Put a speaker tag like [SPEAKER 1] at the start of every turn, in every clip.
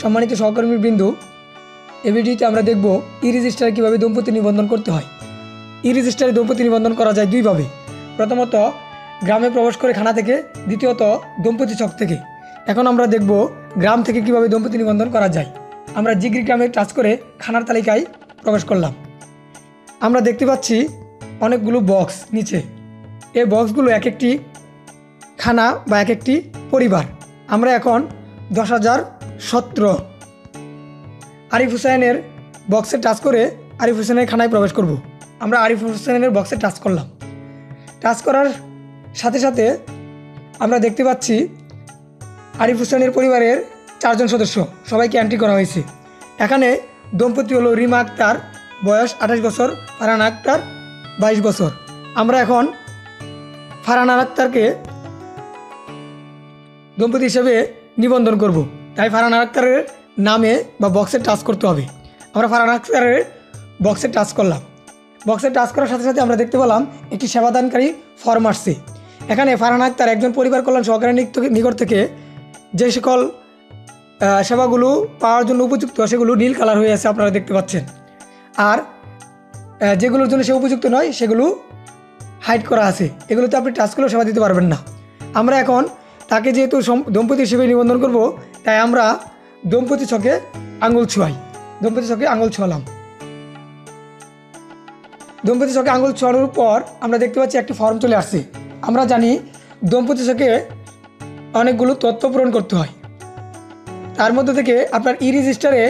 [SPEAKER 1] সম্মানিত সহকর্মীবৃন্দ এই ভিডিওতে আমরা দেখব ই রেজিস্টারে কীভাবে দম্পতি নিবন্ধন করতে হয়। ই রেজিস্টারে দম্পতি নিবন্ধন করা যায় দুইভাবে। প্রথমত, গ্রামে প্রবেশ করে খানা থেকে, দ্বিতীয়ত, দম্পতি ছক থেকে। এখন আমরা দেখব গ্রাম থেকে কীভাবে দম্পতি নিবন্ধন করা যায়। আমরা জিগ্রি গ্রামে টাচ করে খানার তালিকায় প্রবেশ করলাম। আমরা দেখতে পাচ্ছি অনেকগুলো বক্স নিচে। এই বক্সগুলো এক একটি খানা বা এক একটি পরিবার। আমরা এখন দশ হাজার সতেরো। আরিফ হুসাইনের বক্সে টাচ করে আরিফ হোসেনের খানায় প্রবেশ করব। আমরা আরিফ হুসেনের বক্সে টাচ করলাম। টাচ করার সাথে সাথে আমরা দেখতে পাচ্ছি আরিফ হোসেনের পরিবারের চারজন সদস্য, সবাইকে এন্ট্রি করা হয়েছে। এখানে দম্পতি হলো রিমা আক্তার, বয়স আঠাশ বছর, ফারহান আক্তার বাইশ বছর। আমরা এখন ফারহান আক্তারকে দম্পতি হিসেবে নিবন্ধন করব। তাই ফারহান আক্তারের নামে বা বক্সে টাচ করতে হবে। আমরা ফারহান আক্তারের বক্সে টাচ করলাম। বক্সে টাচ করার সাথে সাথে আমরা দেখতে পেলাম একটি সেবাদানকারী ফর্ম আসছে। এখানে ফারহান আক্তার একজন পরিবার কল্যাণ সহকারী নিক- নিকট থেকে যে সকল সেবাগুলো পাওয়ার জন্য উপযুক্ত, সেগুলো নীল কালার হয়ে আছে আপনারা দেখতে পাচ্ছেন। আর যেগুলোর জন্য সে উপযুক্ত নয়, সেগুলো হাইড করা আছে। এগুলোতে আপনি টাচ করলেও সেবা দিতে পারবেন না। আমরা এখন তাকে যেহেতু দম্পতি হিসেবে নিবন্ধন করব তাই আমরা দম্পতি ছকে আঙুল ছোঁয়াই। দম্পতি ছকে আঙুল ছোঁয়ালাম। দম্পতি ছকে আঙুল ছোঁয়ানোর পর আমরা দেখতে পাচ্ছি একটি ফর্ম চলে আসছে। আমরা জানি দম্পতি ছকে অনেকগুলো তথ্য পূরণ করতে হয়। তার মধ্যে থেকে আপনার ই রেজিস্টারে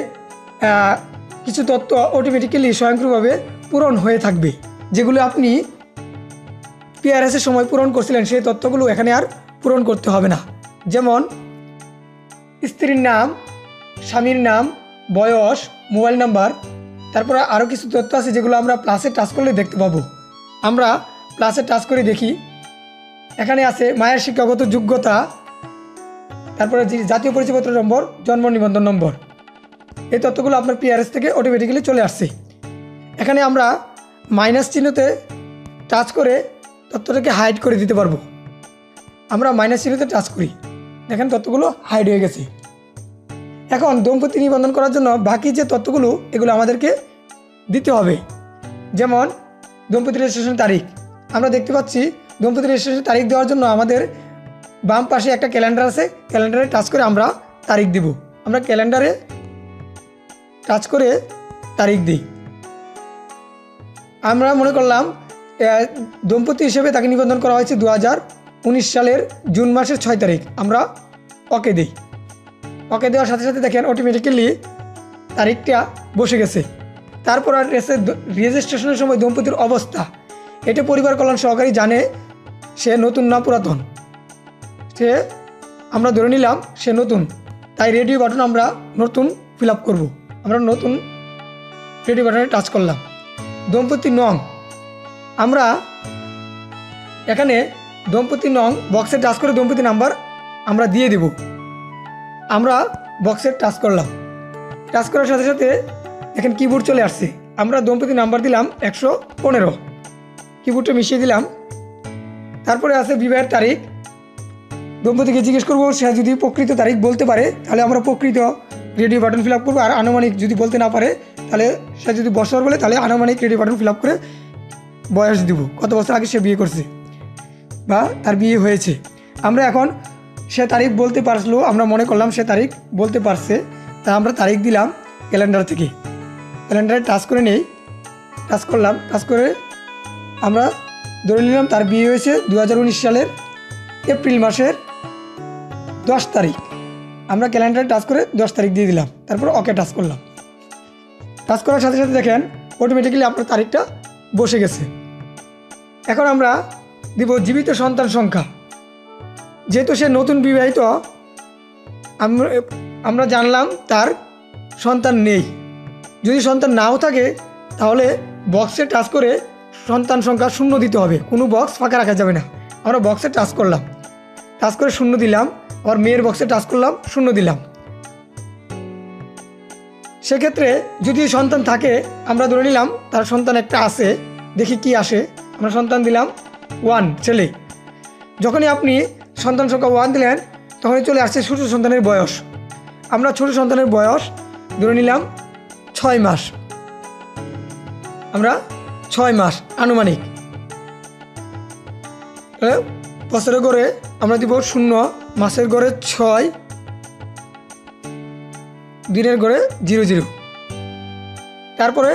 [SPEAKER 1] কিছু তথ্য অটোমেটিক্যালি স্বয়ংক্রিয়ভাবে পূরণ হয়ে থাকবে। যেগুলো আপনি পিআরএসের সময় পূরণ করছিলেন, সেই তথ্যগুলো এখানে আর পূরণ করতে হবে না। যেমন স্ত্রীর নাম, স্বামীর নাম, বয়স, মোবাইল নাম্বার, তারপরে আরও কিছু তথ্য আছে যেগুলো আমরা প্লাসে টাচ করলে দেখতে পাবো। আমরা প্লাসে টাচ করে দেখি। এখানে আছে মায়ের শিক্ষাগত যোগ্যতা, তারপরে যে জাতীয় পরিচয়পত্র নম্বর, জন্ম নিবন্ধন নম্বর। এই তথ্যগুলো আপনার পিআরএস থেকে অটোমেটিক্যালি চলে আসছে। এখানে আমরা মাইনাস চিহ্নতে টাচ করে তথ্যটাকে হাইড করে দিতে পারব। আমরা মাইনাস চিহ্নতে টাচ করি। দেখেন তথ্যগুলো হাইড হয়ে গেছে। এখন দম্পতি নিবন্ধন করার জন্য বাকি যে তথ্যগুলো, এগুলো আমাদেরকে দিতে হবে। যেমন, দম্পতি রেজিস্ট্রেশন তারিখ। আমরা দেখতে পাচ্ছি, দম্পতি রেজিস্ট্রেশন তারিখ দেওয়ার জন্য আমাদের বাম পাশে একটা ক্যালেন্ডার আছে। ক্যালেন্ডারে টাচ করে আমরা তারিখ দিব। আমরা ক্যালেন্ডারে টাচ করে তারিখ দিই। আমরা মনে করলাম দম্পতি হিসেবে তাকে নিবন্ধন করা হয়েছে দু সালের জুন মাসের ছয় তারিখ। আমরা ওকে দিই। ওকে দেওয়ার সাথে সাথে দেখেন অটোমেটিক্যালি তারিখটা বসে গেছে। তারপর আর দ- রেজিস্ট্রেশনের সময় দম্পতির অবস্থা। এটা পরিবার কল্যাণ সহকারী জানে, সে নতুন না পুরাতন। সে, আমরা ধরে নিলাম সে নতুন। তাই রেডিও বাটন আমরা নতুন ফিল আপ করব। আমরা নতুন রেডিও বাটনে টাচ করলাম। দম্পতি নং। আমরা এখানে দম্পতি নং বক্সে টাচ করে দম্পতি নাম্বার আমরা দিয়ে দেব। আমরা বক্সে টাচ করলাম। টাচ করার সাথে সাথে এখন কিবোর্ড চলে আসছে। আমরা দম্পতি নাম্বার দিলাম একশো পনেরো। কিবোর্ডটা মিশিয়ে দিলাম। তারপরে আছে বিবাহের তারিখ। দম্পতিকে জিজ্ঞেস করব, সে যদি প্রকৃত তারিখ বলতে পারে, তাহলে আমরা প্রকৃত রেডিও বাটন ফিল আপ করব। আর আনুমানিক যদি বলতে না পারে, তাহলে সে যদি বছর বলে, তাহলে আনুমানিক রেডিও বাটন ফিল আপ করে বয়স দিব। কত বছর আগে সে বিয়ে করছে বা তার বিয়ে হয়েছে। আমরা এখন সে তারিখ বলতে পারল, আমরা মনে করলাম সে তারিখ বলতে পারছে। তা আমরা তারিখ দিলাম ক্যালেন্ডার থেকে। ক্যালেন্ডারে টাচ করে নেই, টাচ করলাম, টাচ করে আমরা ধরে নিলাম তার বিয়ে হয়েছে দু হাজার উনিশ সালের এপ্রিল মাসের দশ তারিখ। আমরা ক্যালেন্ডারে টাচ করে দশ তারিখ দিয়ে দিলাম, তারপর ওকে টাচ করলাম। টাচ করার সাথে সাথে দেখেন অটোমেটিক্যালি আপনার তারিখটা বসে গেছে। এখন আমরা দিব জীবিত সন্তান সংখ্যা। যেহেতু সে নতুন বিবাহিত, আমরা আমরা জানলাম তার সন্তান নেই। যদি সন্তান নাও থাকে, তাহলে বক্সে টাচ করে সন্তান সংখ্যা শূন্য দিতে হবে। কোনো বক্স ফাঁকা রাখা যাবে না। আমরা বক্সে টাচ করলাম। টাচ করে শূন্য দিলাম। আবার মেয়ের বক্সে টাচ করলাম, শূন্য দিলাম। সেক্ষেত্রে যদি সন্তান থাকে, আমরা ধরে নিলাম তার সন্তান একটা আসে দেখি কি আসে। আমরা সন্তান দিলাম ওয়ান ছেলে। যখনই আপনি সন্তান সংখ্যা ওয়ান দিলেন, তখনই চলে আসছে ছোটো সন্তানের বয়স। আমরা ছোট সন্তানের বয়স ধরে নিলাম ছয় মাস। আমরা ছয় মাস আনুমানিক। তাহলে বছরের গড়ে আমরা দিব শূন্য, মাসের গড়ে ছয়, দিনের গড়ে জিরো জিরো। তারপরে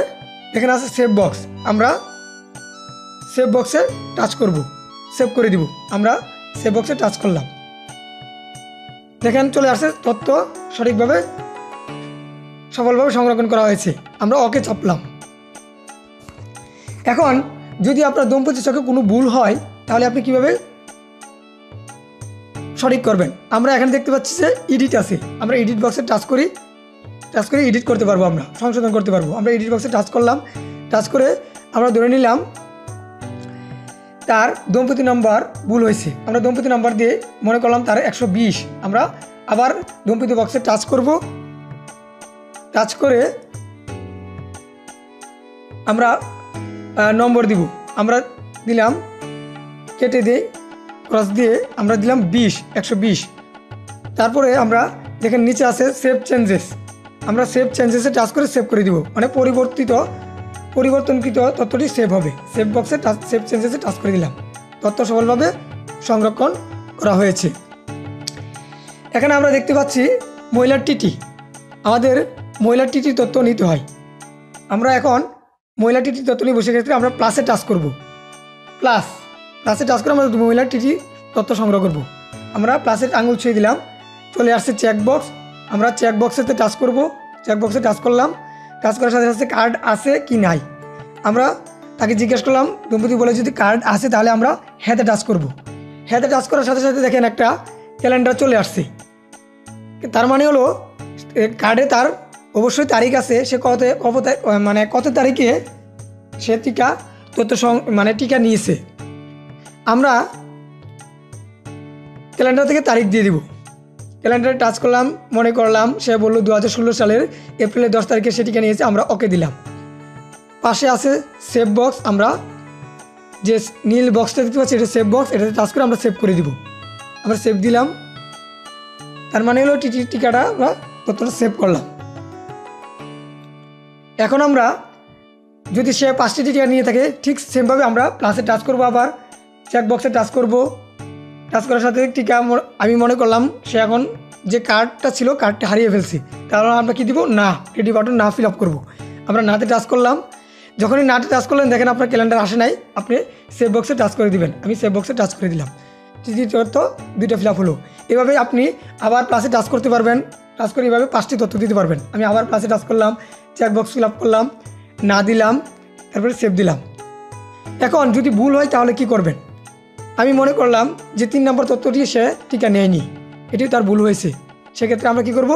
[SPEAKER 1] এখানে আছে সেভ বক্স আমরা সেভ বক্সে টাচ করব সেভ করে দিব। আমরা সেভ বক্সে টাচ করলাম। দেখেন চলে আসছে তথ্য সঠিকভাবে, সফলভাবে সংরক্ষণ করা হয়েছে। আমরা ওকে চাপলাম। এখন, যদি আপনার দম্পতি চকে কোনো ভুল হয়, তাহলে আপনি কীভাবে সঠিক করবেন? আমরা এখানে দেখতে পাচ্ছি যে এডিট আছে। আমরা এডিট বক্সে টাচ করি। টাচ করে এডিট করতে পারব আমরা। সংশোধন করতে পারব। আমরা এডিট বক্সে টাচ করলাম। টাচ করে আমরা ধরে নিলাম তার দম্পতি নাম্বার ভুল হয়েছে। আমরা দম্পতি নাম্বার দিয়ে মনে করলাম তার একশো বিশ। আমরা আবার দম্পতি বক্সে টাচ করব। টাচ করে আমরা নম্বর দিব। আমরা দিলাম কেটে দিই ক্রস দিয়ে আমরা দিলাম বিশ, একশো তারপরে আমরা দেখেন নিচে আছে সেভ চেঞ্জেস আমরা সেভ চেঞ্জেসে টাচ করে সেভ করে দিব। মানে পরিবর্তিত পরিবর্তনকৃত তথ্যটি সেভ হবে। সেভ বক্সে টাচ সেভ চেঞ্জেসে টাচ করে দিলাম। তথ্য সফলভাবে সংরক্ষণ করা হয়েছে। এখানে আমরা দেখতে পাচ্ছি মহিলার টিটি। আমাদের মহিলার টিটির তথ্য নিতে হয়। আমরা এখন মহিলা টিটি তথ্য নিয়ে বসে ক্ষেত্রে আমরা প্লাসে টাচ করব। প্লাস প্লাসে টাচ করে আমরা মহিলার টিটি তথ্য সংগ্রহ করব। আমরা প্লাসের আঙুল ছুঁয়ে দিলাম। চলে আসছে চেক বক্স আমরা চেক বক্সেতে টাচ করব। চেক বক্সে টাচ করলাম। টাচ করার সাথে সাথে কার্ড আছে কি নাই? আমরা তাকে জিজ্ঞেস করলাম, দম্পতি বলে যদি কার্ড আছে তাহলে আমরা হ্যাতে টাচ করব। হ্যাতে টাচ করার সাথে সাথে দেখেন একটা ক্যালেন্ডার চলে আসছে। তার মানে হলো কার্ডে তার অবশ্যই তারিখ আছে, সে কত কত মানে কত তারিখে সে টিকা, তথ্য মানে টিকা নিয়েছে। আমরা ক্যালেন্ডার থেকে তারিখ দিয়ে দিব। ক্যালেন্ডারে টাচ করলাম, মনে করলাম, সে বলল দু হাজার ষোলো সালের এপ্রিলের দশ তারিখে সে টিকা নিয়েছে, আমরা ওকে দিলাম। পাশে আছে সেভ বক্স আমরা যে নীল বক্সটা দেখতে পাচ্ছি, এটা সেভ বক্স এটাতে টাচ করে আমরা সেভ করে দিব। আমরা সেভ দিলাম। তার মানে হলো টিটি টিকাটা আমরা তথ্যটা সেভ করলাম। এখন আমরা যদি সে পাঁচটি টিকা নিয়ে থাকে, ঠিক সেমভাবে আমরা প্লাসে টাচ করব আবার চেক বক্সে টাচ করব। টাচ করার সাথে টিকা আমি মনে করলাম সে এখন যে কার্ডটা ছিল, কার্ডটা হারিয়ে ফেলছি। কারণ আমরা কী দিব? না রেডি বাটন না ফিল আপ করব। আমরা নাতে টাচ করলাম। যখনই নাতে টাচ করলেন, দেখেন আপনার ক্যালেন্ডার আসে নাই। আপনি সেভ বক্সে টাচ করে দিবেন। আমি সেভ বক্সে টাচ করে দিলাম। তৃতীয় দুইটা ফিল আপ হলো। এভাবে আপনি আবার প্লাসে টাচ করতে পারবেন। টাচ করে এভাবে পাঁচটি তথ্য দিতে পারবেন। আমি আবার প্লাসে টাচ করলাম চেক বক্স ফিল আপ করলাম, না দিলাম, তারপরে সেভ দিলাম। এখন যদি ভুল হয়, তাহলে কি করবেন? আমি মনে করলাম যে তিন নম্বর তথ্যটি সে টিকা নেয়নি। এটি তার ভুল হয়েছে। সেক্ষেত্রে আমরা কি করব?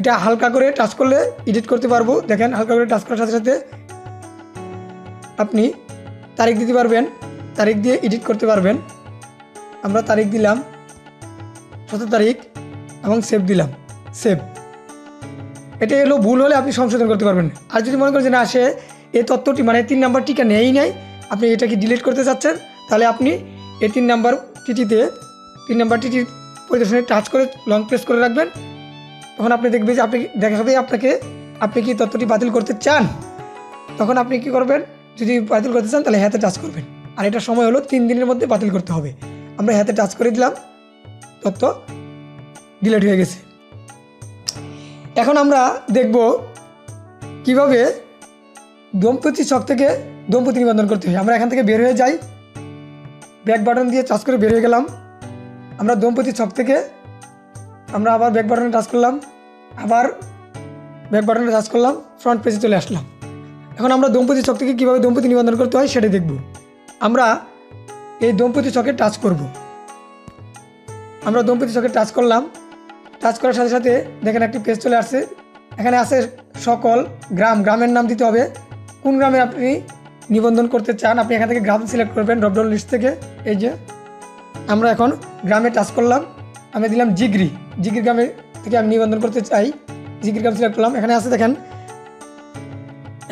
[SPEAKER 1] এটা হালকা করে টাচ করলে এডিট করতে পারব। দেখেন, হালকা করে টাচ করার সাথে সাথে আপনি তারিখ দিতে পারবেন, তারিখ দিয়ে এডিট করতে পারবেন। আমরা তারিখ দিলাম, সতেরো তারিখ, এবং সেভ দিলাম। সেভ এটা হলো ভুল হলে আপনি সংশোধন করতে পারবেন। আর যদি মনে করেন যে না, সে এই তথ্যটি মানে তিন নাম্বার টিকা নেয়ই নাই, আপনি এটাকে ডিলিট করতে চাচ্ছেন? তাহলে আপনি এই তিন নাম্বার টিটিতে, তিন নাম্বার টিটির পরিদর্শনে টাচ করে লং প্রেস করে রাখবেন। তখন আপনি দেখবেন যে আপনি, দেখা দেখাবে আপনাকে, আপনি কি তথ্যটি বাতিল করতে চান? তখন আপনি কি করবেন? যদি বাতিল করতে চান, তাহলে হাতে টাচ করবেন। আর এটা সময় হলো তিন দিনের মধ্যে বাতিল করতে হবে। আমরা হাতে টাচ করে দিলাম, তথ্য ডিলেট হয়ে গেছে। এখন আমরা দেখব কীভাবে দম্পতি ছক থেকে দম্পতি নিবন্ধন করতে হয়। আমরা এখান থেকে বের হয়ে যাই। ব্যাক বাটন দিয়ে টাচ করে বেরিয়ে গেলাম। আমরা দম্পতি ছক থেকে আমরা আবার ব্যাক বাটনে টাচ করলাম। আবার ব্যাক বাটনে টাচ করলাম ফ্রন্ট পেজে চলে আসলাম। এখন আমরা দম্পতি ছক থেকে কীভাবে দম্পতি নিবন্ধন করতে হয় সেটা দেখব। আমরা এই দম্পতি ছকে টাচ করব। আমরা দম্পতি ছকে টাচ করলাম। টাচ করার সাথে সাথে দেখেন একটি পেজ চলে আসছে। এখানে আছে সকল গ্রাম। গ্রামের নাম দিতে হবে। কোন গ্রামে আপনি নিবন্ধন করতে চান, আপনি এখান থেকে গ্রাম সিলেক্ট করবেন ড্রপডাউন লিস্ট থেকে। এই যে, আমরা এখন গ্রামে টাচ করলাম, আমি দিলাম জিগরি। জিগরি গ্রামে থেকে আমি নিবন্ধন করতে চাই, জিগরি গ্রাম সিলেক্ট করলাম। এখানে আছে দেখেন,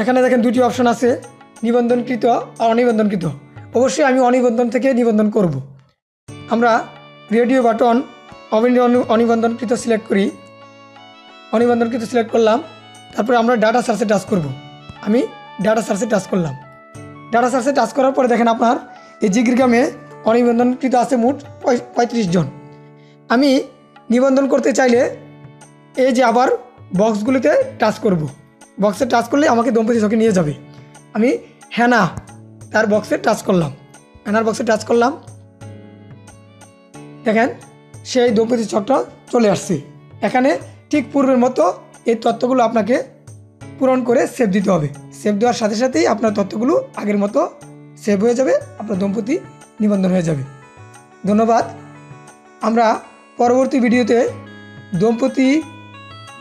[SPEAKER 1] এখানে দেখেন দুটি অপশন আছে, নিবন্ধনকৃত আর অনিবন্ধনকৃত। অবশ্যই আমি অনিবন্ধন থেকে নিবন্ধন করব। আমরা রেডিও বাটন অনিবন্ধনকৃত সিলেক্ট করি। অনিবন্ধনকৃত সিলেক্ট করলাম, তারপরে আমরা ডাটা সার্চে টাচ করব। আমি ডাটা সার্চে টাচ করলাম। ডাটা সার্চে টাচ করার পরে দেখেন আপনার এই জিগির গ্রামে অনিবন্ধনকৃত আছে মোট পঁয়- পঁয়ত্রিশ জন। আমি নিবন্ধন করতে চাইলে এই যে আবার বক্সগুলিতে টাচ করব। বক্সে টাচ করলে আমাকে দম্পতি ছকে নিয়ে যাবে। আমি হ্যানা তার বক্সে টাচ করলাম। হ্যানার বক্সে টাচ করলাম। দেখেন সেই দম্পতি ছকটা চলে আসছে। এখানে ঠিক পূর্বের মতো এই তথ্যগুলো আপনাকে পূরণ করে সেভ দিতে হবে। সেভ দেওয়ার সাথে সাথেই আপনার তথ্যগুলো আগের মতো সেভ হয়ে যাবে, আপনার দম্পতি নিবন্ধন হয়ে যাবে। ধন্যবাদ। আমরা পরবর্তী ভিডিওতে দম্পতি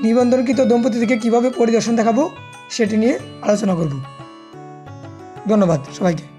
[SPEAKER 1] নিবন্ধনকৃত দম্পতি থেকে কীভাবে পরিদর্শন দেখাবো সেটি নিয়ে আলোচনা করব। ধন্যবাদ সবাইকে।